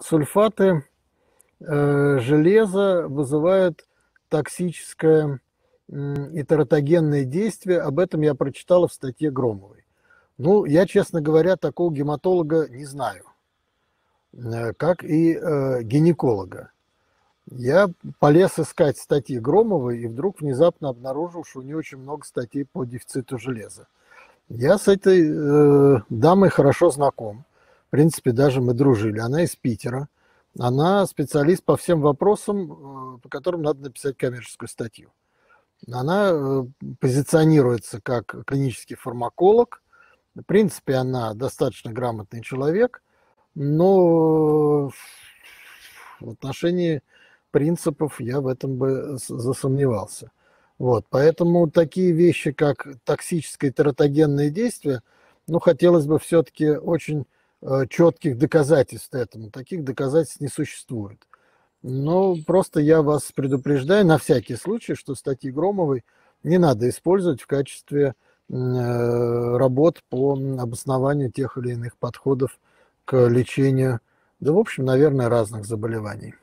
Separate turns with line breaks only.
Сульфаты э, железа вызывают токсическое и тератогенное действие. Об этом я прочитала в статье Громовой. Ну, я, честно говоря, такого гематолога не знаю, э, как и э, гинеколога. Я полез искать статьи Громовой и вдруг внезапно обнаружил, что у нее очень много статей по дефициту железа. Я с этой э, дамой хорошо знаком. В принципе, даже мы дружили. Она из Питера. Она специалист по всем вопросам, э, по которым надо написать коммерческую статью. Она э, позиционируется как клинический фармаколог. В принципе, она достаточно грамотный человек, но в отношении принципов я в этом бы засомневался. Вот, поэтому такие вещи, как токсическое тератогенное действие, ну, хотелось бы все-таки очень четких доказательств этому. Таких доказательств не существует. Но просто я вас предупреждаю на всякий случай, что статьи Громовой не надо использовать в качестве э, работ по обоснованию тех или иных подходов к лечению, да, в общем, наверное, разных заболеваний.